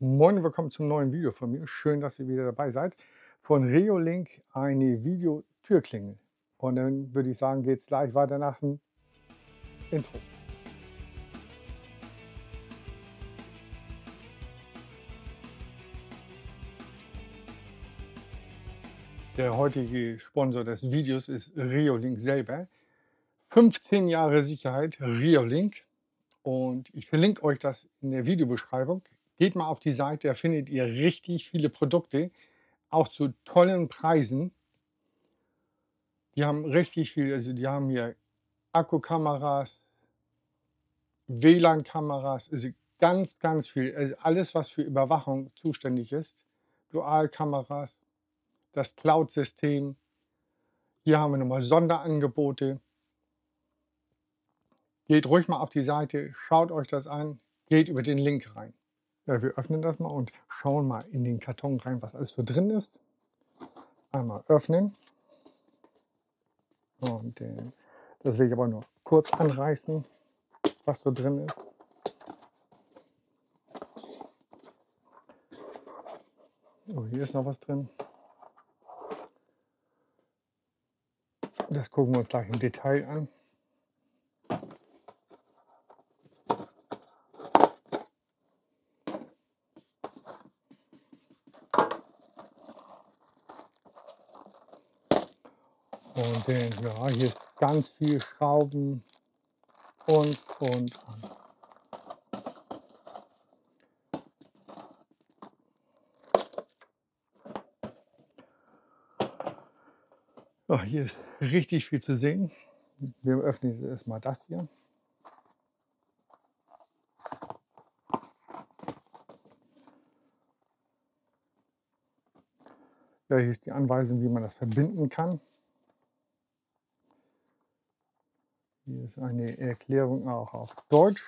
Moin und willkommen zum neuen Video von mir. Schön, dass ihr wieder dabei seid. Von Reolink eine Videotürklingel. Und dann würde ich sagen, geht es gleich weiter nach dem Intro. Der heutige Sponsor des Videos ist Reolink selber. 15 Jahre Sicherheit Reolink. Und ich verlinke euch das in der Videobeschreibung. Geht mal auf die Seite, da findet ihr richtig viele Produkte, auch zu tollen Preisen. Die haben richtig viel, also die haben hier Akkukameras, WLAN-Kameras, also ganz, ganz viel. Also alles, was für Überwachung zuständig ist. Dualkameras, das Cloud-System. Hier haben wir nochmal Sonderangebote. Geht ruhig mal auf die Seite, schaut euch das an, geht über den Link rein. Ja, wir öffnen das mal und schauen mal in den Karton rein, was alles so drin ist. Einmal öffnen. Und äh, das will ich aber nur kurz anreißen, was so drin ist. Oh, hier ist noch was drin. Das gucken wir uns gleich im Detail an. Und den, ja, hier ist ganz viel Schrauben und, und, und. Oh, hier ist richtig viel zu sehen. Wir öffnen jetzt erstmal das hier. Ja, hier ist die Anweisung, wie man das verbinden kann. Hier ist eine Erklärung auch auf Deutsch.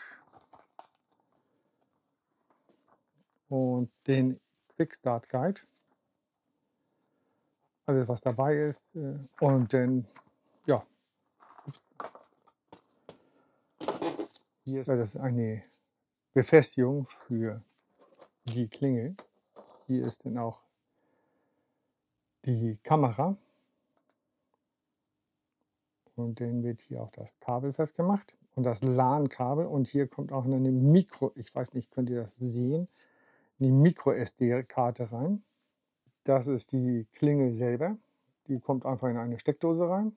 Und den Quickstart Guide. Alles, was dabei ist. Äh, und dann, ja. Ups. Hier ist das eine Befestigung für die Klingel. Hier ist dann auch die Kamera. Und dann wird hier auch das Kabel festgemacht und das LAN-Kabel. Und hier kommt auch eine Mikro, ich weiß nicht, könnt ihr das sehen, eine Micro-SD-Karte rein. Das ist die Klingel selber. Die kommt einfach in eine Steckdose rein.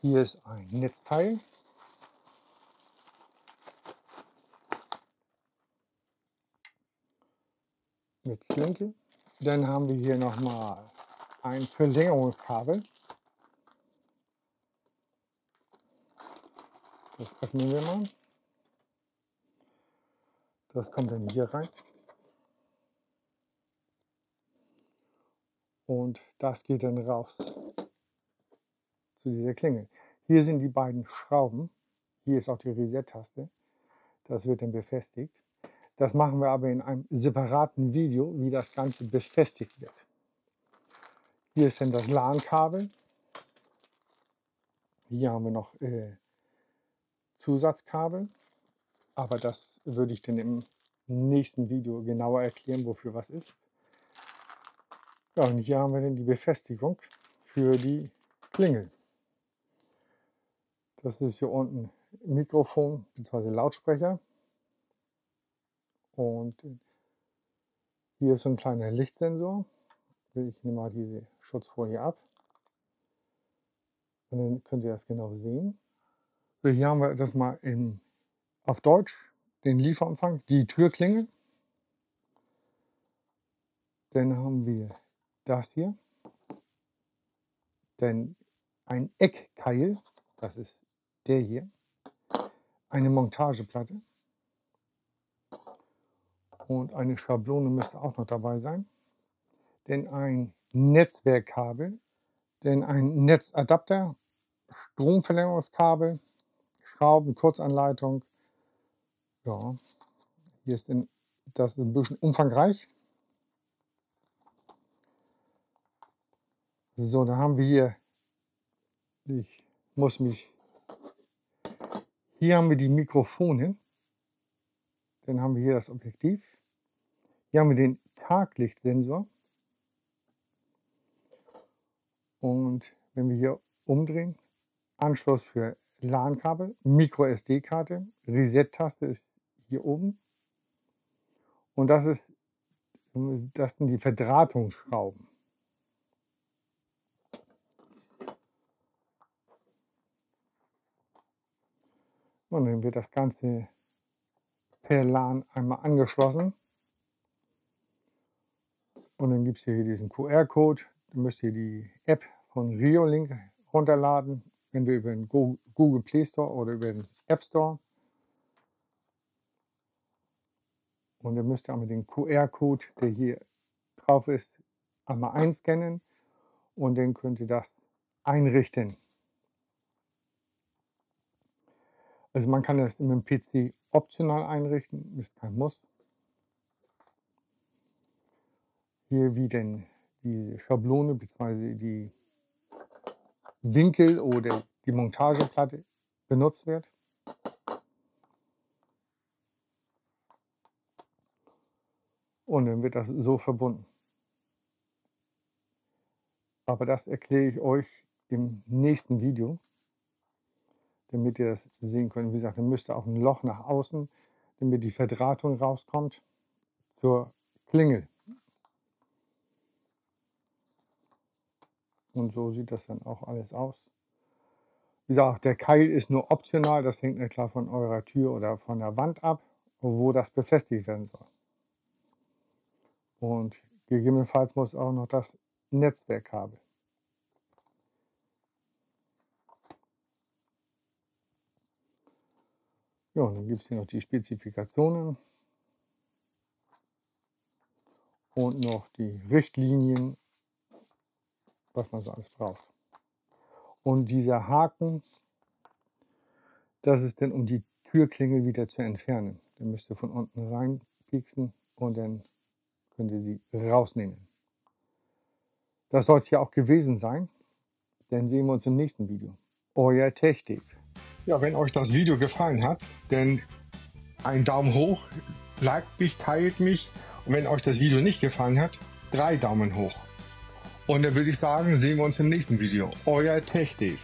Hier ist ein Netzteil. Mit Klinke. Dann haben wir hier nochmal ein Verlängerungskabel. Das öffnen wir mal. Das kommt dann hier rein. Und das geht dann raus zu dieser Klingel. Hier sind die beiden Schrauben. Hier ist auch die Reset-Taste. Das wird dann befestigt. Das machen wir aber in einem separaten Video, wie das Ganze befestigt wird. Hier ist dann das LAN-Kabel. Hier haben wir noch äh, Zusatzkabel, aber das würde ich dann im nächsten Video genauer erklären, wofür was ist. Ja, und hier haben wir dann die Befestigung für die Klingel. Das ist hier unten Mikrofon bzw. Lautsprecher. Und hier ist so ein kleiner Lichtsensor. Ich nehme mal diese Schutzfolie ab. Und dann könnt ihr das genau sehen. So, hier haben wir das mal in, auf Deutsch, den Lieferumfang, die Türklingel. Dann haben wir das hier. Dann ein Eckkeil, das ist der hier. Eine Montageplatte. Und eine Schablone müsste auch noch dabei sein. Denn ein Netzwerkkabel, denn ein Netzadapter, Stromverlängerungskabel, Schrauben, Kurzanleitung. Ja, hier ist in, das ist ein bisschen umfangreich. So, dann haben wir hier, ich muss mich, hier haben wir die Mikrofone. Dann haben wir hier das Objektiv. Hier haben wir den Taglihtsensor. Und wenn wir hier umdrehen, Anschluss für LAN-Kabel, Micro-SD-Karte, Reset-Taste ist hier oben. Und das, ist, das sind die Verdrahtungsschrauben. Und dann wird das Ganze per LAN einmal angeschlossen. Und dann gibt es hier diesen QR-Code. Dann müsst ihr die App von Riolink runterladen, wenn wir über den Google Play Store oder über den App Store. Und dann müsst ihr einmal den QR-Code, der hier drauf ist, einmal einscannen und dann könnt ihr das einrichten. Also man kann das dem PC optional einrichten, ist kein Muss. Hier wie denn die Schablone bzw. die Winkel oder die Montageplatte benutzt wird. Und dann wird das so verbunden. Aber das erkläre ich euch im nächsten Video damit ihr das sehen könnt. Wie gesagt, dann müsste auch ein Loch nach außen, damit die Verdrahtung rauskommt zur Klingel. Und so sieht das dann auch alles aus. Wie gesagt, der Keil ist nur optional, das hängt nicht klar von eurer Tür oder von der Wand ab, wo das befestigt werden soll. Und gegebenenfalls muss auch noch das Netzwerkkabel. Ja, und dann gibt es hier noch die Spezifikationen und noch die Richtlinien, was man so alles braucht. Und dieser Haken, das ist dann, um die Türklingel wieder zu entfernen. Den müsst ihr von unten reinpieksen und dann könnt ihr sie rausnehmen. Das soll es ja auch gewesen sein. Dann sehen wir uns im nächsten Video. Euer TechDeep. Ja, wenn euch das Video gefallen hat, dann einen Daumen hoch, liked mich, teilt mich und wenn euch das Video nicht gefallen hat, drei Daumen hoch. Und dann würde ich sagen, sehen wir uns im nächsten Video. Euer TechDave.